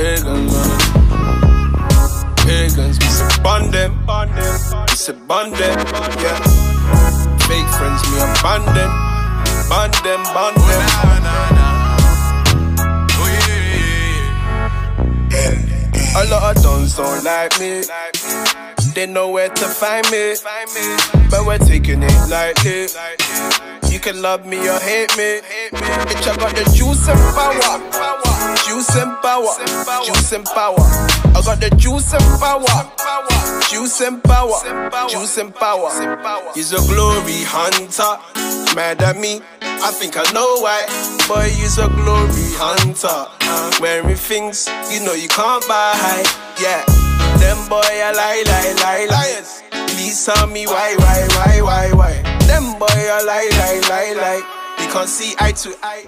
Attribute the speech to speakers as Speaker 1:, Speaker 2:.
Speaker 1: Pagans, man. Pagans, we say bond them. We say bond them, yeah. Fake friends, me abandon. Bond them, bond them. A lot of dons don't like me. They know where to find me. But we're taking it lightly. You can love me or hate me. Bitch, I got the juice and power. Juice and power. Juice and power. I got the juice and power. Juice and power. Juice and power. He's a glory hunter. Mad at me. I think I know why. Boy, he's a glory hunter. Wearing things you know you can't buy. Yeah. Them boy, I lie, lie, lie, liars. Please tell me why, why, why, why, why. Them boy, I lie, lie, lie, lie. We can't see eye to eye.